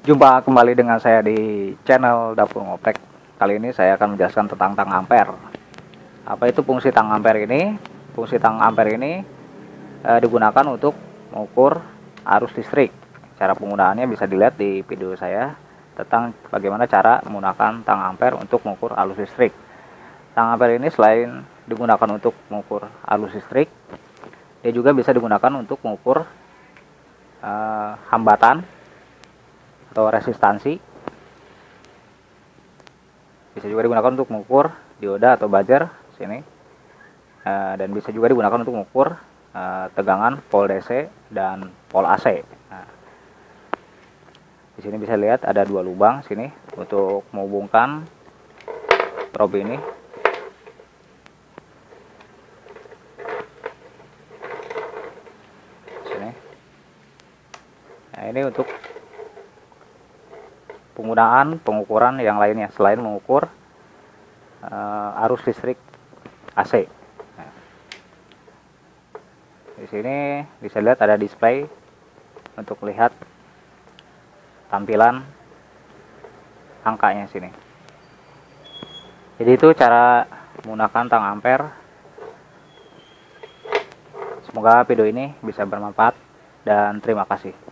Jumpa kembali dengan saya di channel Dapur Ngoprek. Kali ini saya akan menjelaskan tentang tang ampere. Apa itu fungsi tang ampere ini? Fungsi tang ampere ini e, digunakan untuk mengukur arus listrik. Cara penggunaannya bisa dilihat di video saya tentang bagaimana cara menggunakan tang ampere untuk mengukur arus listrik. Tang ampere ini selain digunakan untuk mengukur arus listrik, dia juga bisa digunakan untuk mengukur e, hambatan atau resistansi. Bisa juga digunakan untuk mengukur dioda atau buzzer sini. Uh, dan bisa juga digunakan untuk mengukur uh, tegangan pol DC dan pol AC nah, di sini bisa lihat ada dua lubang sini untuk menghubungkan probe ini. Sini. Nah ini untuk penggunaan pengukuran yang lainnya selain mengukur uh, arus listrik AC. Nah. Di sini bisa lihat ada display untuk melihat tampilan angkanya sini. Jadi itu cara menggunakan tang ampere. Semoga video ini bisa bermanfaat dan terima kasih.